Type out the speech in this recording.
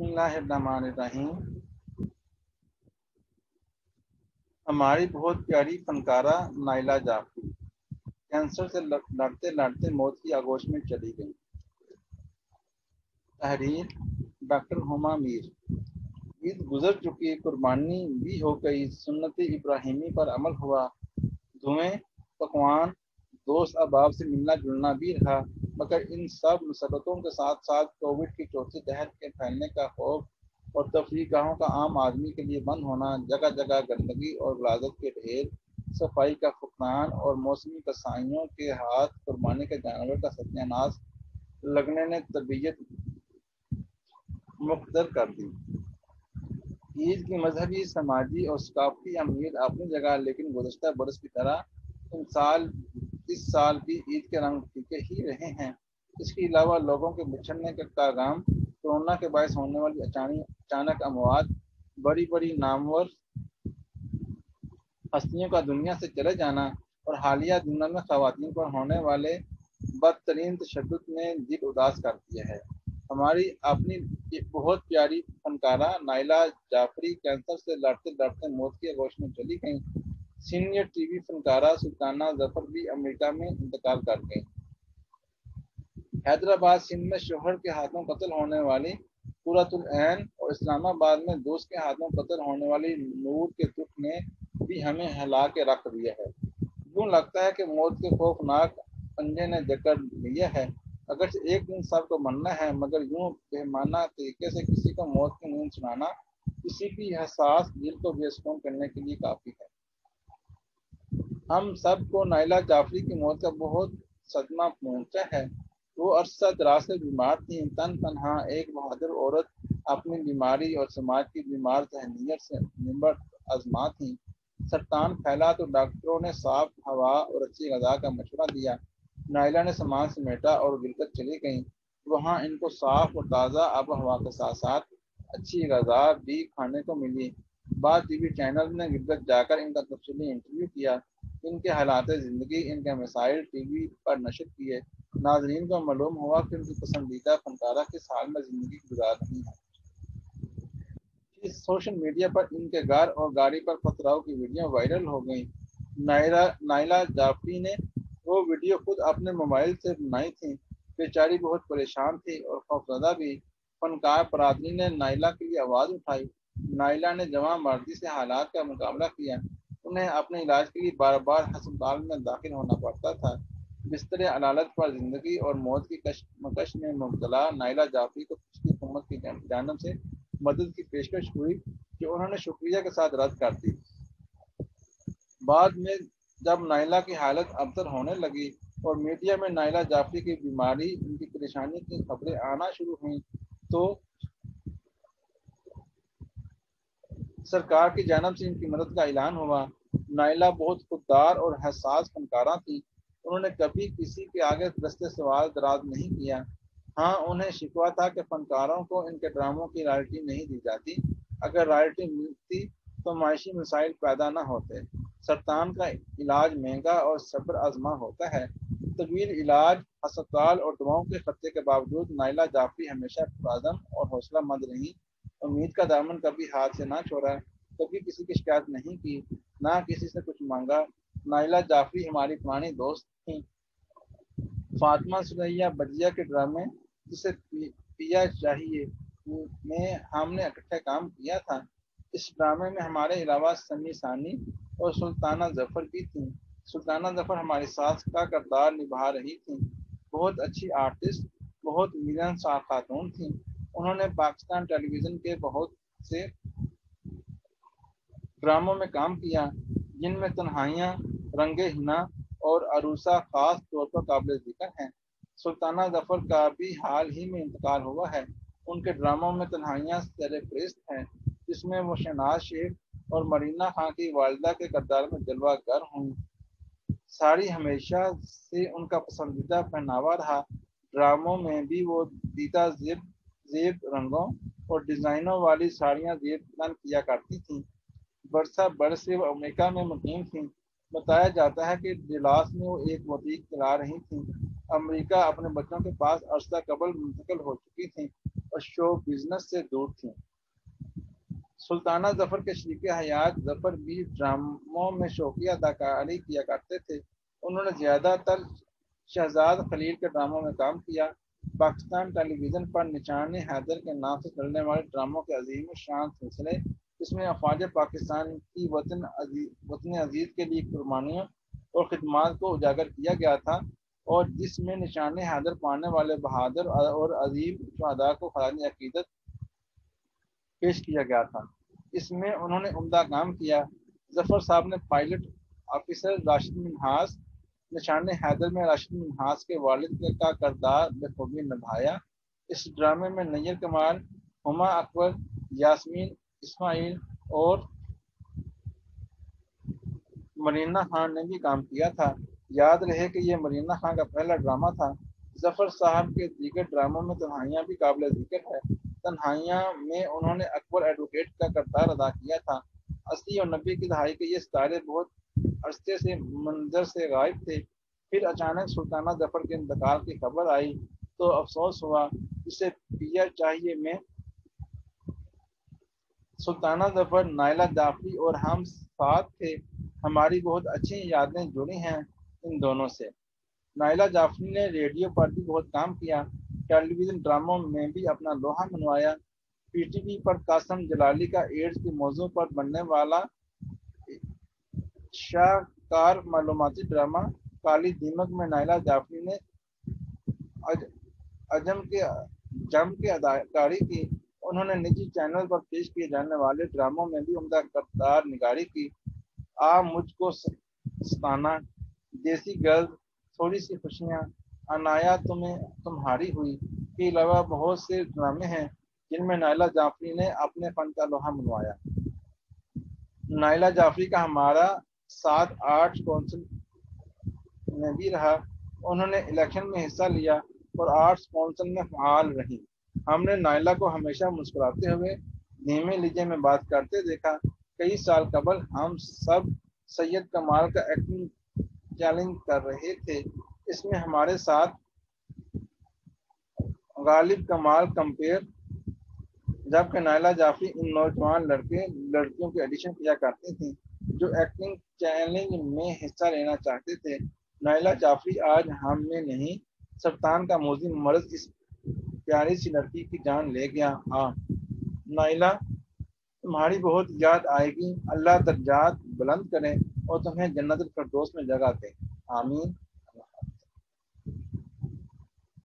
बसमीम हमारी बहुत प्यारी फनकारा नाइला जाफरी, कैंसर से लड़ते लड़ते मौत की आगोश में चली गई। तहरीर, डॉक्टर हुमा मीर। ईद गुजर चुकी, कुर्बानी भी हो गई। सुन्नत इब्राहिमी पर अमल हुआ। धुएँ, पकवान, दोस्त अहबाब से मिलना जुलना भी रहा। मगर इन सब मुसबतों के साथ साथ कोविड की चौथी लहर के फैलने का खौफ और तफरी गाहों का आम आदमी के लिए बंद होना जगह जगह गंदगी और गलाजत के ढेर, सफ़ाई का फुकरान और मौसमी कसाइयों के हाथ कुर्बानी के जानवर का सत्यानाश लगने ने तबीयत मुख्तर कर दी। ईद की मजहबी, समाजी और सकाफती अमीर अपनी जगह, लेकिन गुजशत बरस की तरह इन साल इस साल भी ईद के रंग फीके ही रहे हैं। इसके अलावा लोगों के बिछड़ने का काम कोरोना के बायस होने वाली अचानक अमवात बड़ी बड़ी नामवर, हस्तियों का दुनिया से चले जाना और हालिया दिनों में खातन पर होने वाले बदतरीन तशद ने दिल उदास कर दिया है। हमारी अपनी एक बहुत प्यारी फनकारा नाइला जाफरी कैंसर से लड़ते लड़ते मौत की आगोश में चली गई। सीनियर टीवी फनकारा सुल्ताना ज़फ़र भी अमेरिका में इंतकाल कर गई हैदराबाद सिंध में शोहर के हाथों कत्ल होने वाली पूरतुल ऐन और इस्लामाबाद में दोस्त के हाथों कत्ल होने वाली नूर के दुख ने भी हमें हिला के रख दिया है। यूँ लगता है कि मौत के खौफनाक पंजे ने जकड़ लिया है। अगर एक दिन सबको मनना है, मगर यूँ बेमाना तरीके से किसी को मौत की नींद सुनाना, किसी की एहसास दिल को बेसकून करने के लिए काफ़ी है। हम सबको नाइला जाफरी की मौत का बहुत सदमा पहुँचा है। वो अरसा दराज से बीमार थी। तन तनहा एक बहादुर औरत अपनी बीमारी और समाज की बीमार जहनीत से निमट आजमा थी। सरतान फैला तो डॉक्टरों ने साफ़ हवा और अच्छी गजा का मशवरा दिया। नाइला ने सामान समेटा और गिरकर चली गई। वहाँ इनको साफ़ और ताज़ा आब हवा के साथ साथ अच्छी गजा भी खाने को मिली। बाद टीवी चैनल ने गिरगत जाकर इनका तफसली इंटरव्यू किया। इनके हालात ज़िंदगी, इनके मसाइल टीवी पर नशर किए नाजरीन को मालूम हुआ कि उनकी पसंदीदा फनकारा किस हाल में ज़िंदगी गुजार रही है। इस सोशल मीडिया पर इनके घर और गाड़ी पर पथराव की वीडियो वायरल हो गई। नायरा नाइला जाफरी ने वो वीडियो खुद अपने मोबाइल से बनाई थी। बेचारी बहुत परेशान थी और खौफजदा भी। फनकार परादनी ने नाइला के लिए आवाज़ उठाई। नाइला ने जमा मर्दी से हालात का मुकाबला किया। उन्हें अपने इलाज के लिए बार बार अस्पताल में दाखिल होना पड़ता था। बिस्तर अदालत पर ज़िंदगी और मौत की कशमकश में मुबतला, नाइला जाफरी को पिछली हुकूमत की जानब से मदद की पेशकश हुई जो उन्होंने शुक्रिया के साथ रद्द कर दी। बाद में जब नाइला की हालत अबतर होने लगी और मीडिया में नाइला जाफरी की बीमारी, उनकी परेशानी की खबरें आना शुरू हुई तो सरकार की जानब से इनकी मदद का ऐलान हुआ। नाइला बहुत खुददार और हसास फनकारा थी। उन्होंने कभी किसी के आगे दस्ते सवाल दराज नहीं किया। हाँ उन्हें शिकवा था कि फनकारों को इनके ड्रामों की रॉयल्टी नहीं दी जाती। अगर रॉयल्टी मिलती तो माशी मसाइल पैदा ना होते। सरतान का इलाज महँगा और सब्र आजमा होता है। तवील इलाज, अस्पताल और दवाओं के खर्चे के बावजूद नाइला जाफरी हमेशा और हौसला मंद रही। उम्मीद का दामन कभी हाथ से ना छोड़ा। कभी किसी की शिकायत नहीं की, ना किसी से कुछ मांगा नाइला जाफरी हमारी पुरानी दोस्त थी। फातिमा सुरैया बजिया के ड्रामे, जिसे पिया चाहिए, में हमने इकट्ठे काम किया था। इस ड्रामे में हमारे अलावा समी सानी और सुल्ताना ज़फ़र भी थी। सुल्ताना ज़फ़र हमारी सास का किरदार निभा रही थी। बहुत अच्छी आर्टिस्ट, बहुत मिलनसार खातून थी। उन्होंने पाकिस्तान टेलीविज़न के बहुत से ड्रामों में काम किया, जिनमें तन्हाइयाँ, रंगे हिना और अरूसा खास तौर पर काबिल ज़िक्र हैं। सुल्ताना ज़फ़र का भी हाल ही में इंतकाल हुआ है। उनके ड्रामों में तन्हाइयाँ सेरेफ्रिस्ट हैं, जिसमें वो शहनाज शेख और मरीना खां की वालदा के किरदार में जलवा गर हुई साड़ी हमेशा से उनका पसंदीदा पहनावा रहा। ड्रामों में भी वो दीदा जेब जेब रंगों और डिज़ाइनों वाली साड़ियाँ जेब किया करती थीं। वर्षा बरस से अमेरिका में मुकीम थी। बताया जाता है कि डिलास में वो एक बुटीक चला रही थी। अमेरिका अपने बच्चों के पास अरसा कबल मुंतकिल हो चुकी थी और शो बिज़नेस से दूर थी। सुल्ताना ज़फ़र के शरीक हयात ज़फ़र भी ड्रामों में शौकिया अदाकारी किया करते थे। उन्होंने ज़्यादातर शहजाद खलील के ड्रामों में काम किया। पाकिस्तान टेलीविज़न पर निशान हैदर के नाम से चलने वाले ड्रामों के अजीम शान सिलसिले जिसमें अफवाज पाकिस्तान की वतन वतन अज़ीज़ के लिए कुर्बानियों और खदमात को उजागर किया गया था और जिसमें निशान हैदर पाने वाले बहादुर और अजीम शहदा को खराज अकीदत पेश किया गया था। इसमें उन्होंने उमदा काम किया। ज़फ़र साहब ने पायलट ऑफिसर राशिद मिनहास, निशान हैदर में राशिद मिनहास के वालिद का करदार बखूबी निभाया। इस ड्रामे में नैयर कमाल हुमा अकबर, यासमीन इस्माइल और मरीना खान ने भी काम किया था। याद रहे कि यह मरीना खान का पहला ड्रामा था। ज़फ़र साहब के दीगर ड्रामों में तन्हाइयाँ भी काबिल ज़िक्र है। तन्हाइयाँ में उन्होंने अकबर एडवोकेट का करतार अदा किया था। अस्सी और नब्बे की दहाई के ये सितारे बहुत अरसे से मंजर से गायब थे। फिर अचानक सुल्ताना ज़फ़र के इंतकाल की खबर आई तो अफसोस हुआ, इसे पिया चाहिए में सुल्ताना ज़फ़र नायला जाफरी और हम साथ थे। हमारी बहुत अच्छी यादें जुड़ी हैं इन दोनों से। नायला जाफरी ने रेडियो पर भी बहुत काम किया। टेलीविज़न ड्रामों में भी अपना लोहा मनवाया। पीटीवी पर कासम जलाली का एड्स के मौजू पर बनने वाला शाहकार मालूमती ड्रामा काली दीमक में नायला जाफरी ने अज, अजम के जम के अदाकारी की। उन्होंने निजी चैनल पर पेश किए जाने वाले ड्रामों में भी उमदा करतार निगारी की। आ मुझको सताना। देसी गर्ल थोड़ी सी खुशियाँ। अनाया तुम्हें, तुम्हारी हुई। के अलावा बहुत से ड्रामे हैं, जिनमें नायला जाफरी ने अपने फन का लोहा मनवाया। नायला जाफरी का हमारा सात आठ कौंसिल में भी रहा। उन्होंने इलेक्शन में हिस्सा लिया और आर्ट्स काउंसिल में फाल रही। हमने नायला को हमेशा मुस्कुराते हुए, धीमे लीजे में बात करते देखा, कई साल कबल हम सब सैयद कमाल का एक्टिंग चैलेंज कर रहे थे। इसमें हमारे साथ गालिब कमाल कंपेयर जबकि नायला जाफरी इन नौजवान लड़के, लड़कियों के एडिशन किया करते थे, जो एक्टिंग चैलेंज में हिस्सा लेना चाहते थे। नायला जाफरी आज हम में नहीं सरतान का मोजी मर्ज इस प्यारी सी लड़की की जान ले गया। हाँ नाइला, तुम्हारी बहुत याद आएगी। अल्लाह दर्जात बुलंद करें और तुम्हें जन्नत फरदोस में जगह दे। आमीन।